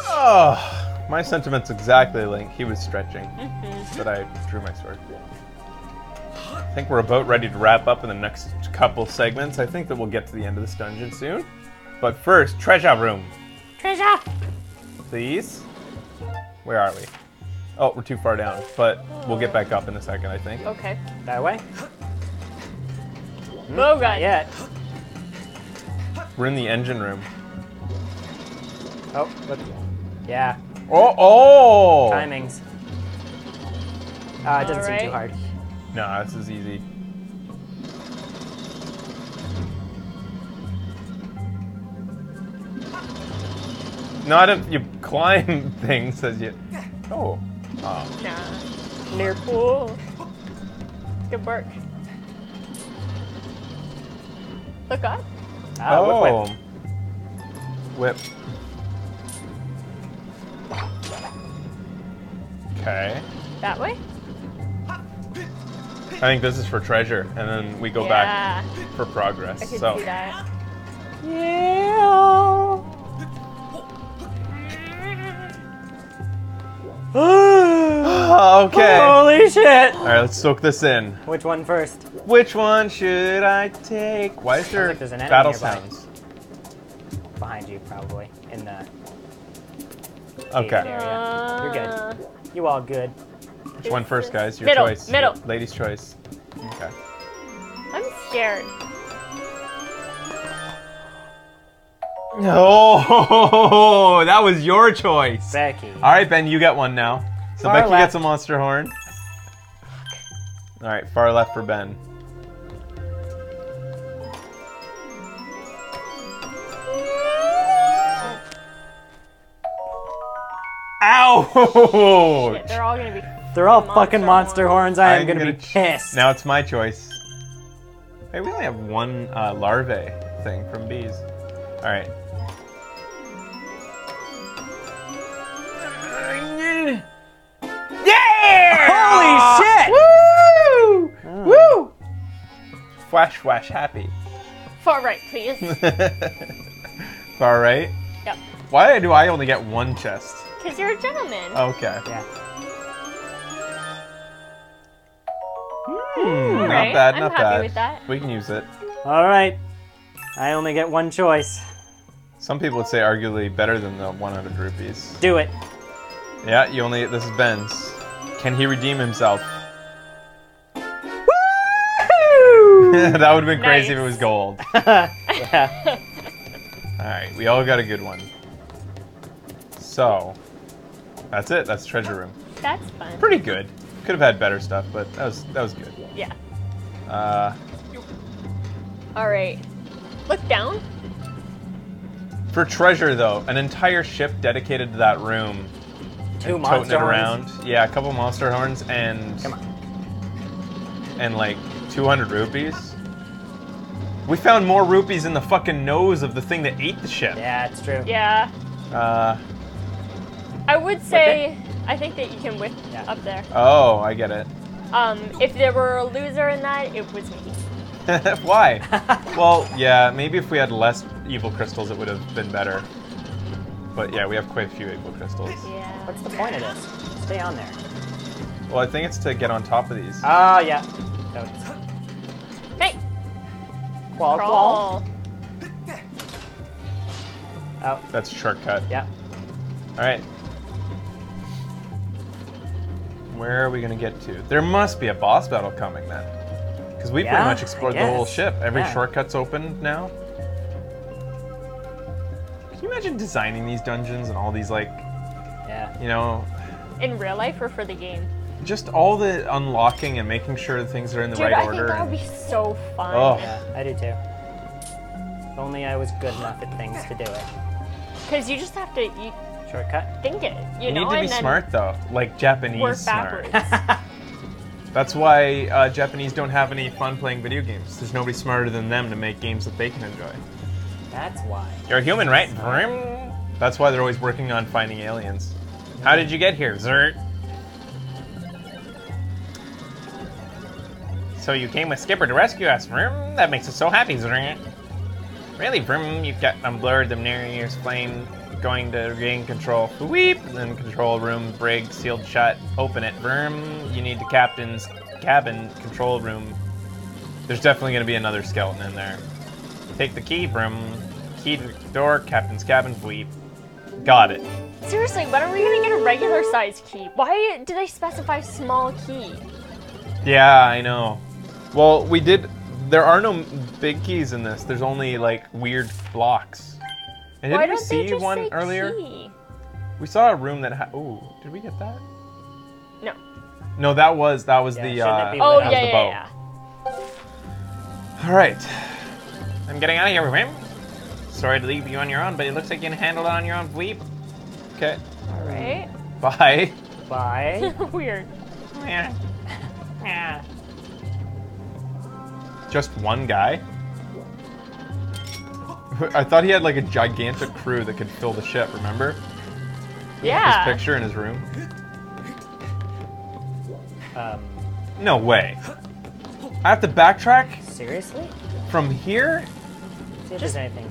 Oh, my sentiments exactly Link. He was stretching, Mm-hmm. but I drew my sword. I think we're about ready to wrap up in the next couple segments. I think that we'll get to the end of this dungeon soon. But first, treasure room, Treasure. please. Where are we? Oh, we're too far down, but we'll get back up in a second, I think. Okay. That way? Oh god. Yet. We're in the engine room. Oh, look. Yeah. Oh, oh! Timings. Uh, it doesn't seem too Alright. hard. No, this is easy. No, I don't. if you climb things as you. Oh. Oh. Nah. Near pool. Good work. Look up. Ah, whip, oh. whip. Whip. Okay. That way? I think this is for treasure, and then we go yeah. back for progress. I could so. see that. okay. Holy shit! All right, let's soak this in. Which one first? Which one should I take? Why is there like there's an enemy battle nearby. sounds? Behind you, probably. In the Okay. area. You're Uh, good. You all good. Which one first, guys? Your Middle, choice. middle. Lady's choice. Okay. I'm scared. Oh, that was your choice. Becky. All right, Ben, you get one now. So Far Becky left. gets a monster horn. All right, far left for Ben. Ow! Shit, they're all gonna be. They're all Monster fucking monster horns. I am I'm gonna, gonna be ch- pissed. Now it's my choice. Hey, we only have one uh, larvae thing from bees. All right. Yeah! Holy shit! Woo! Oh. Woo! Flash, flash, happy. Far right, please. Far right. yep. Why do I only get one chest? Because you're a gentleman. Okay. Yeah. Hmm, not Alright, bad, I'm not happy bad. with that. We can use it. All right. I only get one choice. Some people would say arguably better than the 100 rupees. Do it. Yeah, you only. This is Ben's. Can he redeem himself? that would have been crazy if it was gold. yeah. Alright, we all got a good one. So, that's it. That's treasure room. That's fun. Pretty good. Could have had better stuff, but that was that was good. Yeah. Uh, All right. Look down. for treasure though, an entire ship dedicated to that room, Two toting monster it horns. around. Yeah, a couple monster horns and Come on. and like 200 rupees. We found more rupees in the fucking nose of the thing that ate the ship. Yeah, it's true. Yeah. Uh, I would say I think that you can whip Yeah. up there. oh, I get it. Um, if there were a loser in that, it was me. Why? well, yeah, maybe if we had less evil crystals, it would have been better. But yeah, we have quite a few evil crystals. Yeah. What's the point of this? Stay on there. Well, I think it's to get on top of these. Oh, yeah. That was- Hey, Qual, qual. Oh, That's a shortcut. yeah. All right. Where are we gonna get to? There must be a boss battle coming then, because we pretty Yeah, much I explored the whole guess. ship. Every Yeah. shortcut's open now. Can you imagine designing these dungeons and all these like, Yeah. you know, In real life or for the game? just all the unlocking and making sure things are in the Dude, right I order. think that would and- be so fun. Oh. Yeah, I do too. If only I was good enough at things to do it. Because you just have to you Shortcut? think it, you, You know, need to be and then smart though, like Japanese work smart. backwards. That's why uh, Japanese don't have any fun playing video games. There's nobody smarter than them to make games that they can enjoy. That's why. You're a human, right? Vroom. That's why they're always working on finding aliens. How did you get here, Zert? So you came with Skipper to rescue us, Vroom? That makes us so happy, Zert. Really, Vroom? You've got unblurred, the narrator's flame. Going to gain control. Weep. Then control room, brig, sealed shut. Open it. Verm, you need the captain's cabin control room. There's definitely going to be another skeleton in there. Take the key, Brim. Key to the door, captain's cabin, Weep. Got it. Seriously, when are we gonna get a regular size key? Why did they specify small key? Yeah, I know. Well, we did. There are no big keys in this. There's only like weird blocks. And Why didn't we don't they see just one say earlier? key? We saw a room that had. Ooh, did we get that? No. No, that was that was Yeah, the. shouldn't Uh, be Oh yeah, was the yeah, bow. yeah. All right. I'm getting out of here, Wim. Sorry to leave you on your own, but it looks like you can handle it on your own, Weep. Okay. All right. Bye. Bye. Weird. Yeah. Yeah. Just one guy? I thought he had like a gigantic crew that could fill the ship, remember? Yeah. His picture in his room? um, No way. I have to backtrack seriously? from here? See if Just- there's anything.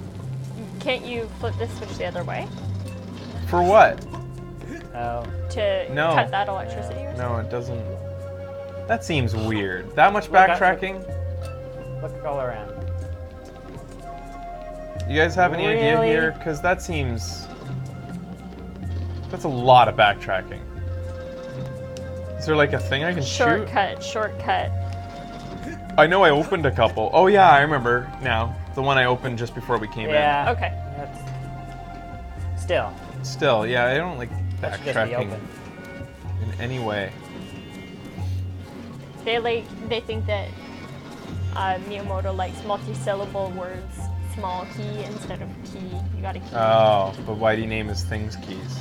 Can't you flip this switch the other way For what? Oh, to No. cut that electricity? Or something? No, it doesn't. That seems weird. That much Look, I- backtracking? look all around. You guys have any idea here? Because that seems. That's a lot of backtracking. Is there like a thing I can shoot? Shortcut, shortcut. I know I opened a couple. Oh yeah, I remember now. The one I opened just before we came Yeah. Okay. That's still. Still, yeah, I don't like That should just be backtracking in any way. They like they think that uh, Miyamoto likes multi-syllable words, small key instead of key. You got a key. Oh, but why do you name his things keys?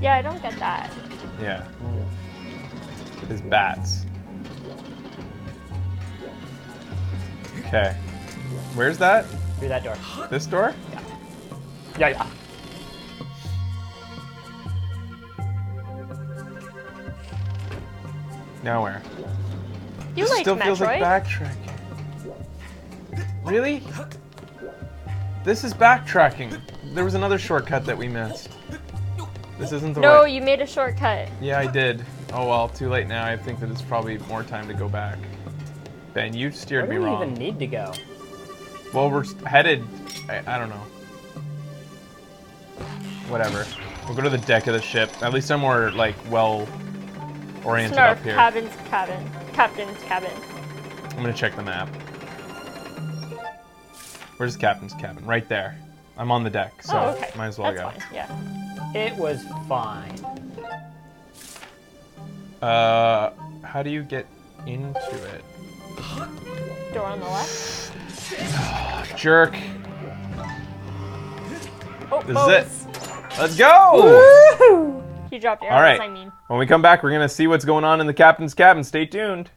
yeah, I don't get that. Yeah. His bats. Okay. Where's that? Through that door. This door? Yeah, yeah. Now where? You This like still feels like Metroid? backtracking. Really? This is backtracking. There was another shortcut that we missed. This isn't the right- no, right. you made a shortcut. Yeah, I did. Oh well, too late now. I think that it's probably more time to go back. Ben, you steered Where me do we wrong. even need to go? Well, we're headed. I, I don't know. Whatever. We'll go to the deck of the ship. At least I'm more like well oriented Snarf, up here. cabin's cabin. Captain's cabin. I'm gonna check the map. Where's the captain's cabin? Right there. I'm on the deck, so oh, okay. might as well That's go. fine. Yeah. It was fine. Uh, how do you get into it? Door on the left. Jerk. Oh, This bows. is it. Let's go! You dropped All arrows. right. I mean. When we come back, we're gonna see what's going on in the captain's cabin. Stay tuned.